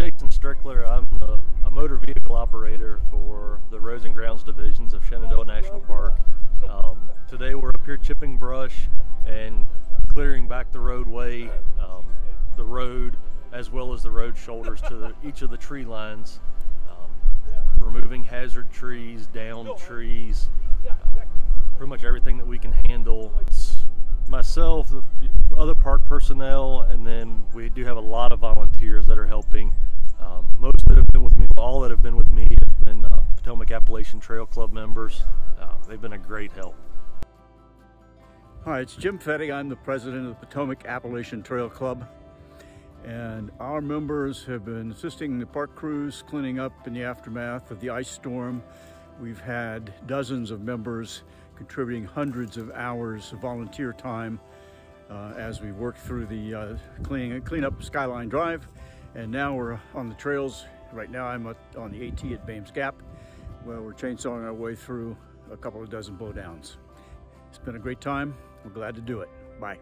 Jason Strickler. I'm a, a, motor vehicle operator for the Roads and Grounds divisions of Shenandoah National Park. Um, today we're up here chipping brush and clearing back the roadway, um, the road, as well as the road shoulders to the, each of the tree lines, um, removing hazard trees, down trees, uh, pretty much everything that we can handle. It's myself, the other park personnel, and then we do have a lot of volunteers that are helping. Um, most that have been with me, all that have been with me have been Potomac Appalachian Trail Club members. Uh, they've been a great help. Hi, it's Jim Fettig. I'm the president of the Potomac Appalachian Trail Club. And our members have been assisting the park crews cleaning up in the aftermath of the ice storm. We've had dozens of members contributing hundreds of hours of volunteer time uh, as we work through the uh, cleaning, clean up Skyline Drive. And now we're on the trails. Right now I'm on the AT at Beahms Gap, where we're chainsawing our way through a couple of dozen blowdowns. It's been a great time. We're glad to do it. Bye.